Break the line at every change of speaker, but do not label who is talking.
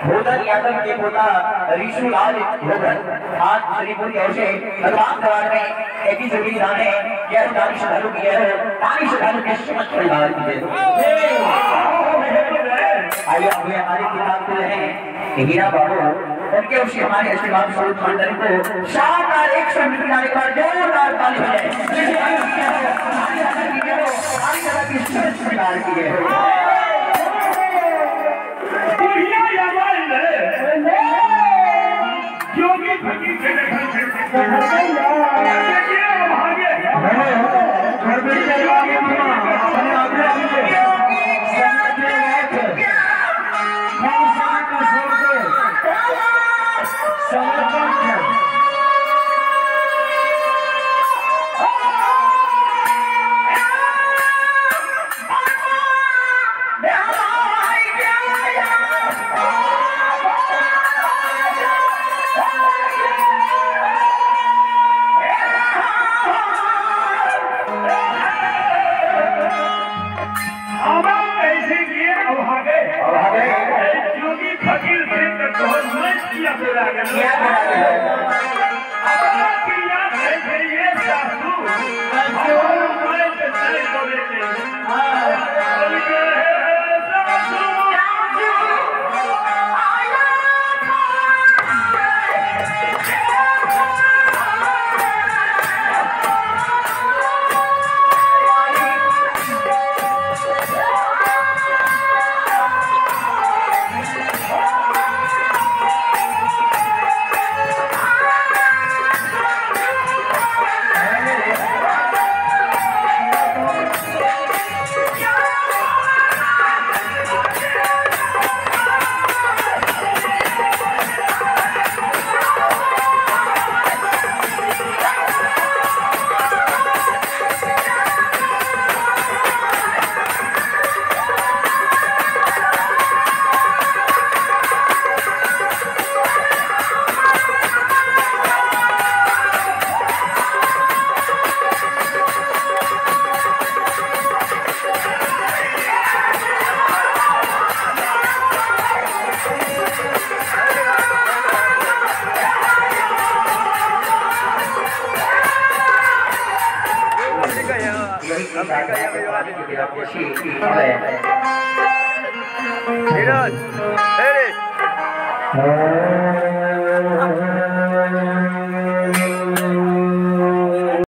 ભોધન યાદવ જે પોતા રીશુલાલ ભોધન आज श्रीपुरी ऐसे भगवान द्वार में एक ही ज़मीन दान है यह दान श्रद्धालु की है पानी श्रद्धालु के समस्त परिवार की है आइए हमें हमारी किताब को रहे हीरा बाबू उनके उसी हमारे आशीर्वाद स्वरूप मंडल को शानदार एक सौ मीटर किनारे पर जोरदार ताली बजाए हमारी दादा की जय हमारी दादा की सुरक्षित की है
से देखिए से तो मन किया पूरा
यही